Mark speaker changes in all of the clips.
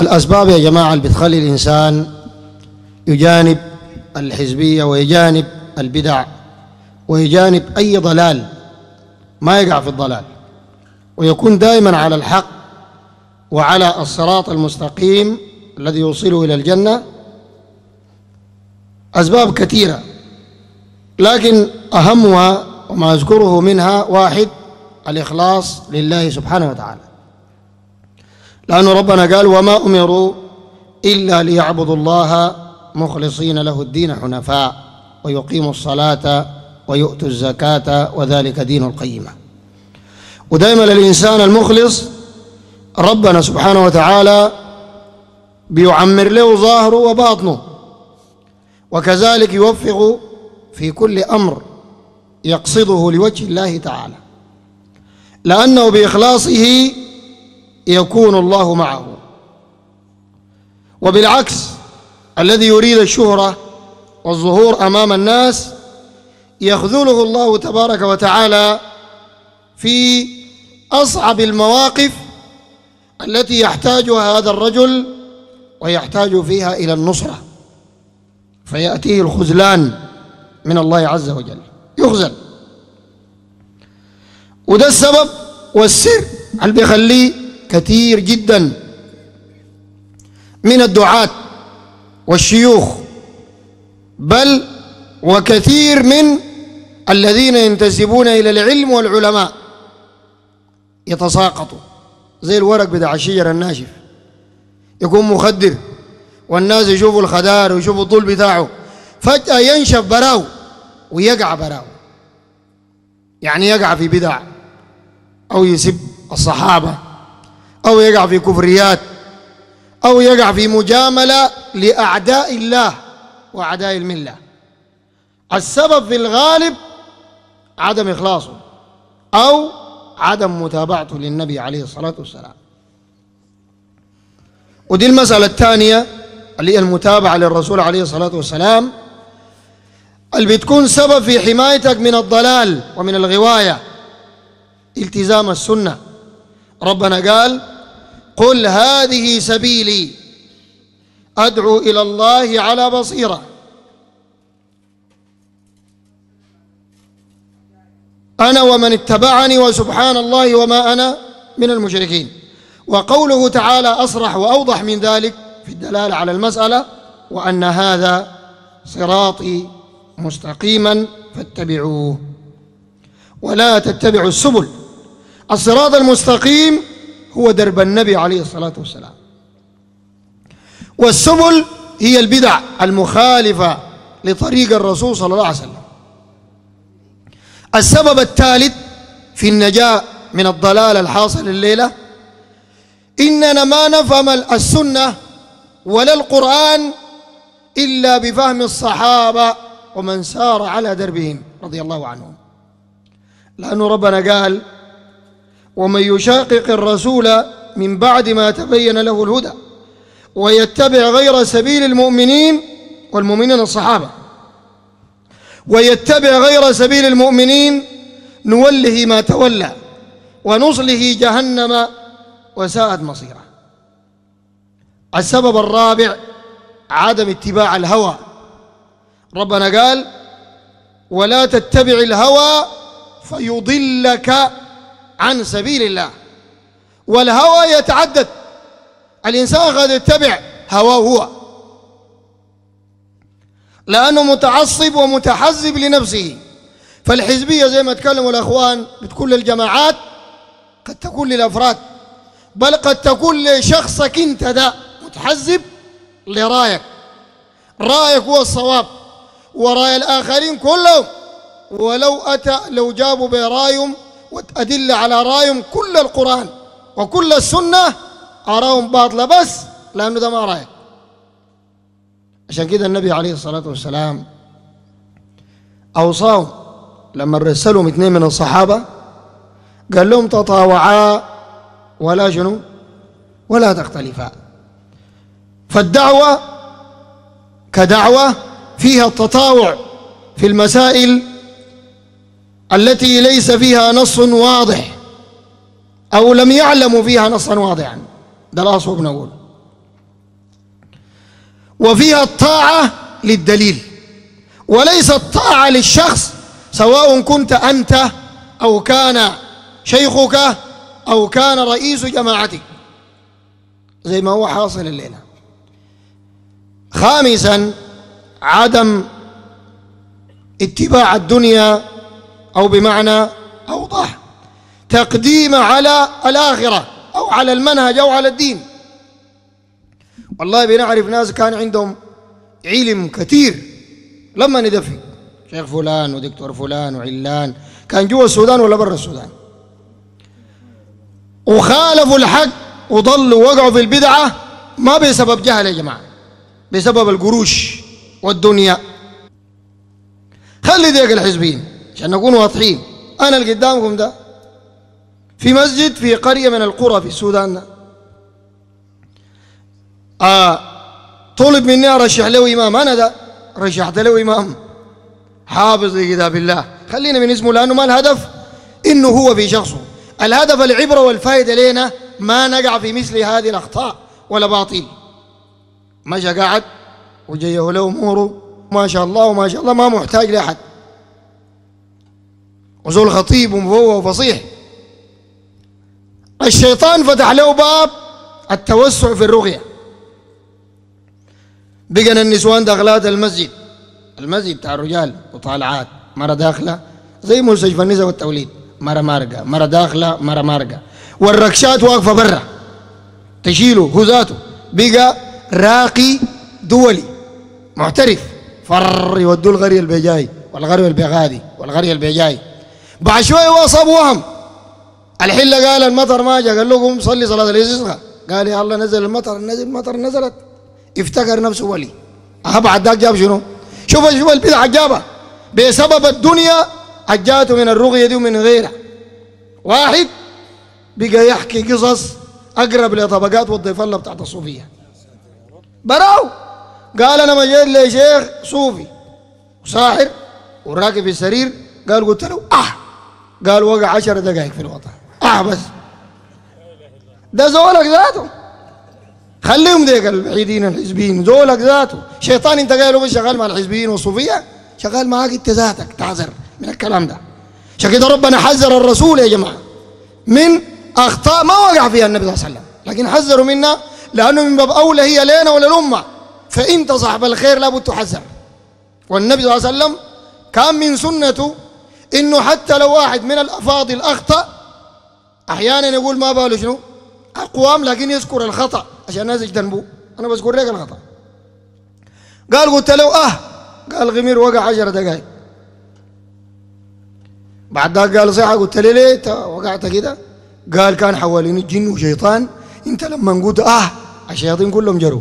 Speaker 1: الأسباب يا جماعة اللي بتخلي الإنسان يجانب الحزبية ويجانب البدع ويجانب أي ضلال ما يقع في الضلال ويكون دائما على الحق وعلى الصراط المستقيم الذي يوصله إلى الجنة. أسباب كثيرة لكن أهمها وما أذكره منها واحد الإخلاص لله سبحانه وتعالى. لأن ربنا قال وما أمروا إلا ليعبدوا الله مخلصين له الدين حنفاء ويقيموا الصلاة ويؤتوا الزكاة وذلك دين القيمة. ودائما الإنسان المخلص ربنا سبحانه وتعالى بيعمر له ظاهره وباطنه وكذلك يوفق في كل أمر يقصده لوجه الله تعالى لأنه بإخلاصه يكون الله معه. وبالعكس الذي يريد الشهرة والظهور أمام الناس يخذله الله تبارك وتعالى في أصعب المواقف التي يحتاجها هذا الرجل ويحتاج فيها إلى النصرة. فيأتيه الخذلان من الله عز وجل. يخزل وده السبب والسر اللي بيخليه كثير جدا من الدعاة والشيوخ بل وكثير من الذين ينتسبون إلى العلم والعلماء. يتساقطوا. زي الورق بتاع الشجر الناشف. يكون مخدر والناس يشوفوا الخدار ويشوفوا الطول بتاعه. فجأة ينشف براو ويقع براو. يعني يقع في بدع أو يسب الصحابة. أو يقع في كفريات أو يقع في مجاملة لأعداء الله وأعداء الملة. السبب في الغالب عدم إخلاصه أو عدم متابعته للنبي عليه الصلاة والسلام. ودي المسألة الثانية اللي هي المتابعة للرسول عليه الصلاة والسلام. اللي بتكون سبب في حمايتك من الضلال ومن الغواية التزام السنة. ربنا قال قل هذه سبيلي أدعو إلى الله على بصيرة. أنا ومن اتبعني وسبحان الله وما أنا من المشركين. وقوله تعالى أصرح وأوضح من ذلك في الدلالة على المسألة وأن هذا صراطي مستقيما فاتبعوه. ولا تتبعوا السبل. الصراط المستقيم هو درب النبي عليه الصلاة والسلام. والسبل هي البدع المخالفة لطريق الرسول صلى الله عليه وسلم. السبب الثالث في النجاة من الضلال الحاصل الليلة إننا ما نفهم السنة ولا القرآن إلا بفهم الصحابة ومن سار على دربهم رضي الله عنهم. لأن ربنا قال ومن يشاقق الرسول من بعد ما تبين له الهدى ويتبع غير سبيل المؤمنين والمؤمنين الصحابة ويتبع غير سبيل المؤمنين نوله ما تولى ونصله جهنم وساءت مصيره. السبب الرابع عدم اتباع الهوى. ربنا قال ولا تتبع الهوى فيضلك عن سبيل الله. والهوى يتعدد. الإنسان قد يتبع هواه هو. لأنه متعصب ومتحزب لنفسه. فالحزبية زي ما تكلموا الأخوان بتكون للجماعات قد تكون للأفراد بل قد تكون لشخصك أنت ده متحزب لرأيك. رأيك هو الصواب ورأي الآخرين كلهم. ولو أتى لو جابوا برأيهم وأدلة على رأيهم كل القرآن وكل السنة أراهم باطلة بس لأنه ده ما رأيك. عشان كده النبي عليه الصلاة والسلام أوصاهم لما رسلهم اثنين من الصحابة قال لهم تطاوعا ولا شنو؟ ولا تختلفا. فالدعوة كدعوة فيها التطاوع في المسائل التي ليس فيها نص واضح أو لم يعلموا فيها نصا واضحا. ده الأصل بنقول. وفيها الطاعة للدليل وليس الطاعة للشخص سواء كنت أنت أو كان شيخك أو كان رئيس جماعتك. زي ما هو حاصل الليلة. خامسا عدم اتباع الدنيا أو بمعنى أوضح. تقديم على الآخرة أو على المنهج أو على الدين. والله بنعرف ناس كان عندهم علم كثير لما ندفي شيخ فلان ودكتور فلان وعلان. كان جوا السودان ولا برا السودان؟ وخالفوا الحق وضلوا وقعوا في البدعة ما بسبب جهل يا جماعة بسبب القروش والدنيا. خلي ذيك الحزبين. عشان نكون واضحين. أنا اللي قدامكم ده في مسجد في قرية من القرى في السودان آه طلب مني أرشح له إمام. أنا ده رشحت له إمام. حافظ لكتاب الله. خلينا من اسمه لأنه ما الهدف إنه هو في شخصه. الهدف العبرة والفائدة لنا ما نقع في مثل هذه الأخطاء ولا باطل. مشى قاعد وجيه له أموره. ما شاء الله وما شاء الله ما محتاج لأحد. وزول خطيب ومفوه وفصيح الشيطان فتح له باب التوسع في الرقية. بقنا النسوان داخلات المسجد. المسجد بتاع الرجال وطالعات مرة داخلة زي مستشفى النساء والتوليد. مرة مارقة. مرة داخلة مرة مارقة. والركشات واقفة برا. تشيله هو ذاته. بقى راقي دولي. محترف. فر يودوا الغري البيجاي والغري البيغادي والغري البيجاي. بعد شوية وصب وهم الحلة قال المطر ما جاء قال له قوم صلي صلاة الاستسقاء قال يا الله نزل المطر نزل المطر نزلت. افتكر نفسه ولي. أها بعد ذاك جاب شنو؟ شوف شوف البدعة جابها. بسبب الدنيا حجاته من الرقية دي ومن غيرها. واحد بقى يحكي قصص أقرب لطبقات والضيف الله بتاعت الصوفية. براو. قال أنا ما جيت لي شيخ؟ صوفي. وساحر. وراكب السرير. قال قلت له أه. قال وقع عشر دقائق في الوطن. أه بس. ده زولك ذاته. خليهم ذيك البعيدين الحزبيين. زولك ذاته. شيطان انت قايله بس شغال مع الحزبيين والصوفية؟ شغال معاك انت ذاتك تعذر من الكلام ده. عشان كده ربنا حذر الرسول يا جماعة من أخطاء ما وقع فيها النبي صلى الله عليه وسلم. لكن حذروا منا لأنه من باب أولى هي لنا وللأمة. فانت صاحب الخير لابد تحذر. والنبي صلى الله عليه وسلم كان من سنته إنه حتى لو واحد من الأفاضل أخطأ أحيانا يقول ما باله شنو؟ أقوام لكن يذكر الخطأ عشان الناس يجتنبوه. أنا بذكر لك الخطأ. قال قلت له آه. قال غمير وقع عشر دقائق بعد ذاك قال صحة قلت له ليه؟ وقعت كده. قال كان حواليني جن وشيطان. انت لما قلت آه الشياطين كلهم جروا.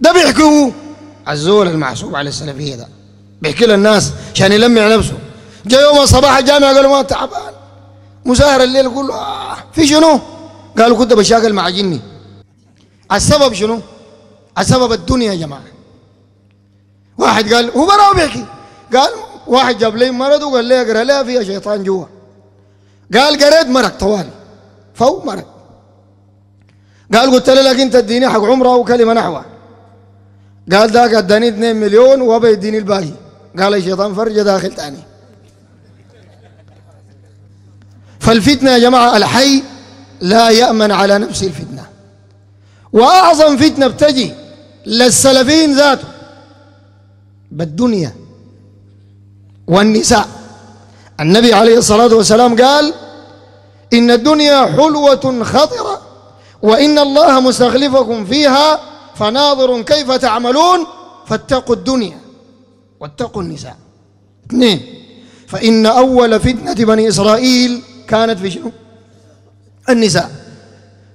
Speaker 1: ده بيحكوا الزول المحسوب على السلفيه ده. بيحكي للناس عشان يلمع نفسه. جاء يوم الصباح الجامع قالوا ما تعبان. مسهر الليل يقول آه في شنو؟ قالوا كنت بشاكل مع جني. السبب شنو؟ السبب الدنيا يا جماعة. واحد قال هو براو بيحكي قال واحد جاب لي مرض وقال لي اقرأ لها فيها شيطان جوا. قال قريت مرق طوالي. فوق مرق قال قلت له لك انت اديني حق عمرة وكلمة نحوه قال ذاك اداني 2 مليون وابى يديني الباقي. قال الشيطان فرجه داخل تاني. فالفتنة يا جماعة الحي لا يأمن على نفسه الفتنة. وأعظم فتنة بتجي للسلفيين ذاته بالدنيا والنساء. النبي عليه الصلاة والسلام قال إن الدنيا حلوة خضرة وإن الله مستخلفكم فيها فناظر كيف تعملون فاتقوا الدنيا واتقوا النساء. اثنين فإن أول فتنة بني إسرائيل كانت في شنو؟ النساء.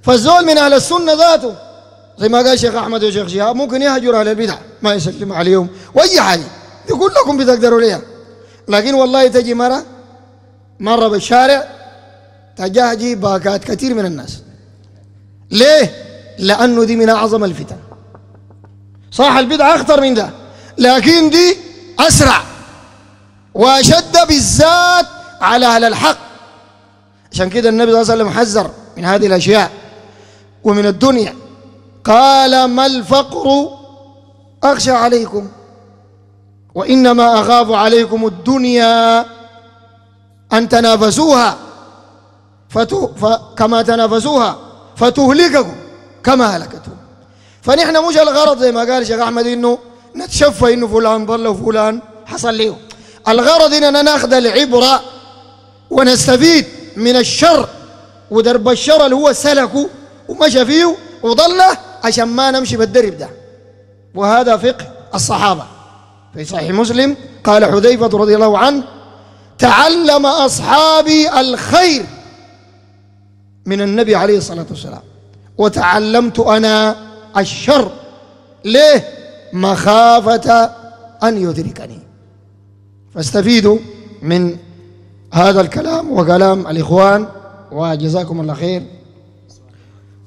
Speaker 1: فالزول من أهل السنة ذاته زي ما قال شيخ أحمد وشيخ شهاب ممكن يهجر أهل البدع ما يسلم عليهم وأي حاجة يقول لكم بتقدروا ليها لكن والله تجي مرة مرة بالشارع تجاهجي باكات كثير من الناس. ليه؟ لأنه دي من أعظم الفتن. صح البدعة أخطر من ده لكن دي أسرع وأشد بالذات على أهل الحق. عشان كده النبي صلى الله عليه وسلم حذر من هذه الأشياء. ومن الدنيا. قال ما الفقر أخشى عليكم. وإنما أخاف عليكم الدنيا أن تنافسوها. فتو فكما تنافسوها. فتهلككم كما هلكتهم فنحن مش الغرض زي ما قال شيخ أحمد إنه نتشفى إنه فلان ضل وفلان حصل له الغرض إننا ناخذ العبرة ونستفيد. من الشر ودرب الشر اللي هو سلكه ومشى فيه وضله عشان ما نمشي بالدرب ده. وهذا فقه الصحابة. في صحيح. مسلم قال حذيفة رضي الله عنه تعلم أصحابي الخير من النبي عليه الصلاة والسلام وتعلمت أنا الشر ليه؟ مخافة أن يدركني. فاستفيدوا من هذا الكلام وكلام الإخوان وجزاكم الله خير.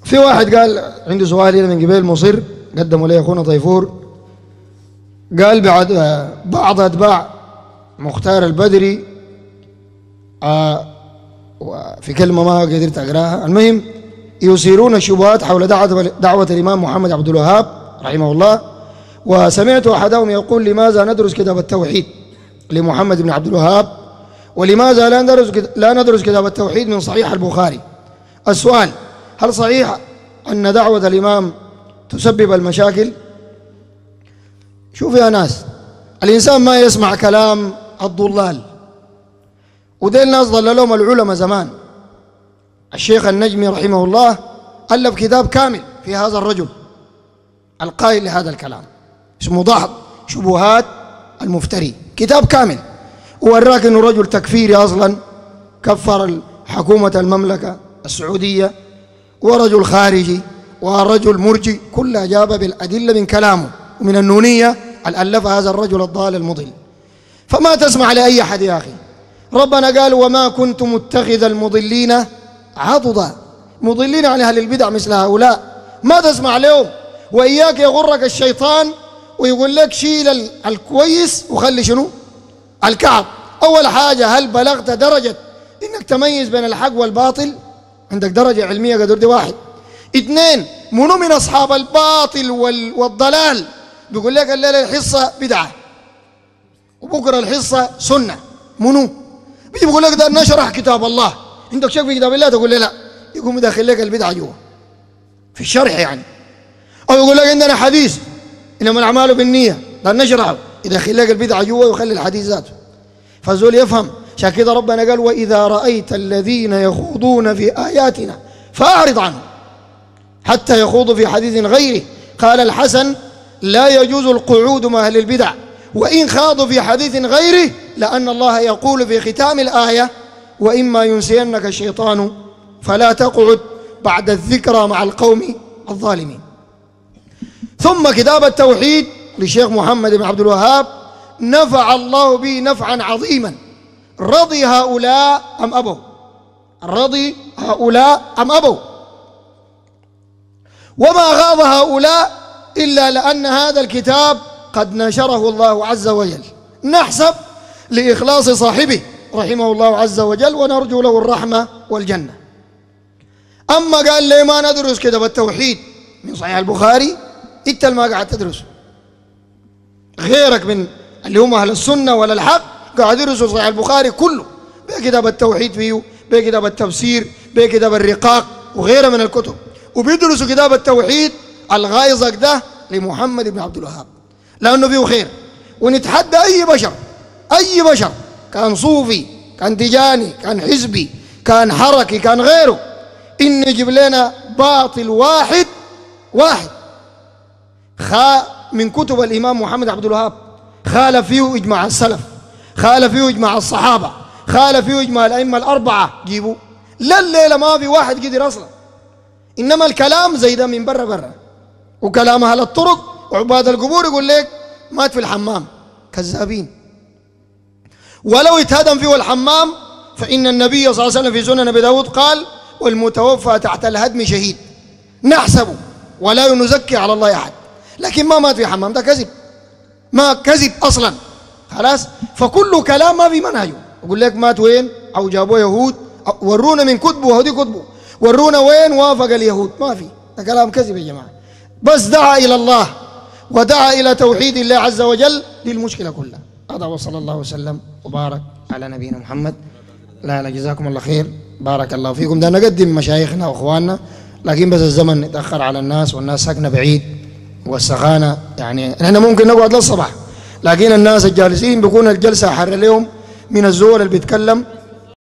Speaker 1: في واحد قال عنده سؤال هنا من قبيل مصر قدموا لي أخونا طيفور. قال بعد بعض أتباع مختار البدري آه في كلمة ما قدرت أقراها. المهم يثيرون الشبهات حول دعوة, دعوة الإمام محمد عبد الوهاب رحمه الله. وسمعت أحدهم يقول لماذا ندرس كتاب التوحيد لمحمد بن عبد الوهاب؟ ولماذا لا ندرس لا ندرس كتاب التوحيد من صحيح البخاري؟ السؤال هل صحيح أن دعوة الإمام تسبب المشاكل؟ شوف يا ناس الإنسان ما يسمع كلام الضلال. ودي الناس ضللهم العلماء زمان. الشيخ النجمي رحمه الله ألف كتاب كامل في هذا الرجل القائل لهذا الكلام اسمه ضحض شبهات المفتري. كتاب كامل. ووراك إنه رجل تكفيري أصلا كفر حكومة المملكة السعودية ورجل خارجي ورجل مرجي كلها جاب بالأدلة من كلامه ومن النونية الألف هذا الرجل الضال المضل. فما تسمع لأي أحد يا أخي. ربنا قال وما كنت متخذ المضلين عضدا. مضلين عن أهل البدع مثل هؤلاء. ما تسمع لهم؟ وإياك يغرك الشيطان ويقول لك شيل الكويس وخلي شنو؟ الكعب. أول حاجة هل بلغت درجة؟ إنك تميز بين الحق والباطل. عندك درجة علمية قدر دي واحد. اثنين منو من أصحاب الباطل والضلال؟ بيقول لك الليلة الحصة بدعة. وبكرة الحصة سنة. منو؟ بيجي بيقول لك ده نشرح كتاب الله. عندك شك في كتاب الله؟ تقول لي لا. يقوم يدخل لك البدعة جوا. في الشرح يعني. أو يقول لك عندنا حديث. إنما الأعمال بالنية. ده نشرحه. يدخل لك البدعة جوا ويخلي الحديث ذاته. فالزول يفهم. عشان كده ربنا قال وإذا رأيت الذين يخوضون في آياتنا فأعرض عنهم. حتى يخوضوا في حديث غيره. قال الحسن لا يجوز القعود مع أهل البدع. وإن خاضوا في حديث غيره لأن الله يقول في ختام الآية وإما ينسينك الشيطان فلا تقعد بعد الذكرى مع القوم الظالمين. ثم كتاب التوحيد لشيخ محمد بن عبد الوهاب نفع الله به نفعا عظيما. رضي هؤلاء أم أبوا؟ رضي هؤلاء أم أبوا؟ وما غاض هؤلاء إلا لأن هذا الكتاب قد نشره الله عز وجل. نحسب لإخلاص صاحبه رحمه الله عز وجل ونرجو له الرحمة والجنة. أما قال لي ما ندرس كتاب التوحيد من صحيح البخاري إنت ما قاعد تدرسه. غيرك من اللي هم أهل السنة ولا الحق. قاعد يدرسوا صحيح البخاري كله. بكتاب التوحيد فيه بكتاب التفسير بكتاب الرقاق وغيره من الكتب. وبيدرسوا كتاب التوحيد الغايظك ده لمحمد بن عبد الوهاب. لأنه فيه خير. ونتحدى أي بشر أي بشر كان صوفي كان تجاني كان حزبي كان حركي كان غيره إن يجيب لنا باطل واحد واحد. خا من كتب الإمام محمد عبد الوهاب. خالف فيه إجماع السلف خالف فيه إجماع الصحابة خالف فيه إجماع الأئمة الأربعة. جيبوا. لا الليلة ما في واحد قدر أصلا. إنما الكلام زي ده من برا برا. وكلام أهل الطرق وعباد القبور يقول لك مات في الحمام. كذابين. ولو اتهدم فيه الحمام فإن النبي صلى الله عليه وسلم في سنن أبي داود قال والمتوفى تحت الهدم شهيد. نحسبه. ولا نزكي على الله أحد. لكن ما مات في حمام ده كذب. ما كذب أصلا. خلاص؟ فكل كلام ما في منهجه أقول لك مات وين؟ أو جابوه يهود. ورونا من كتبه وهدي كتبه. ورونا وين؟ وافق اليهود. ما في. ده كلام كذب يا جماعة. بس دعا إلى الله ودعا إلى توحيد الله عز وجل دي المشكلة كلها. هذا وصلى الله وسلم وبارك على نبينا محمد. لا لا جزاكم الله خير. بارك الله فيكم. ده نقدم مشايخنا وإخواننا لكن بس الزمن اتأخر على الناس والناس ساكنة بعيد. وسخانة يعني نحن ممكن نقعد للصباح لكن الناس الجالسين بيكون الجلسة حر لهم من الزول اللي بيتكلم